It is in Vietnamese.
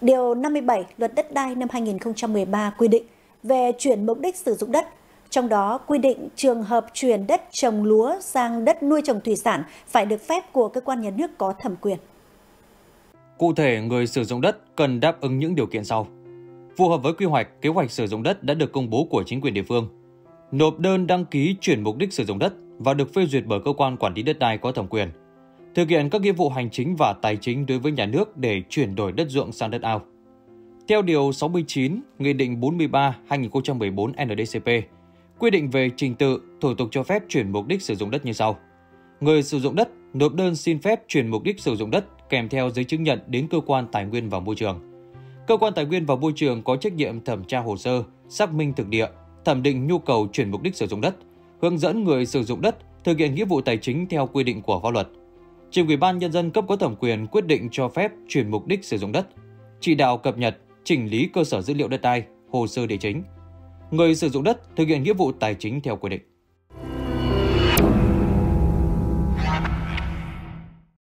Điều 57 Luật Đất đai năm 2013 quy định về chuyển mục đích sử dụng đất, trong đó quy định trường hợp chuyển đất trồng lúa sang đất nuôi trồng thủy sản phải được phép của cơ quan nhà nước có thẩm quyền. Cụ thể, người sử dụng đất cần đáp ứng những điều kiện sau. Phù hợp với quy hoạch, kế hoạch sử dụng đất đã được công bố của chính quyền địa phương. Nộp đơn đăng ký chuyển mục đích sử dụng đất và được phê duyệt bởi cơ quan quản lý đất đai có thẩm quyền. Thực hiện các nghĩa vụ hành chính và tài chính đối với nhà nước để chuyển đổi đất ruộng sang đất ao. Theo Điều 69, Nghị định 43-2014 NDCP, quy định về trình tự, thủ tục cho phép chuyển mục đích sử dụng đất như sau. Người sử dụng đất nộp đơn xin phép chuyển mục đích sử dụng đất kèm theo giấy chứng nhận đến cơ quan tài nguyên và môi trường. Cơ quan tài nguyên và môi trường có trách nhiệm thẩm tra hồ sơ, xác minh thực địa, thẩm định nhu cầu chuyển mục đích sử dụng đất, hướng dẫn người sử dụng đất thực hiện nghĩa vụ tài chính theo quy định của pháp luật. Trình Ủy ban nhân dân cấp có thẩm quyền quyết định cho phép chuyển mục đích sử dụng đất, chỉ đạo cập nhật, chỉnh lý cơ sở dữ liệu đất đai, hồ sơ địa chính. Người sử dụng đất thực hiện nghĩa vụ tài chính theo quy định.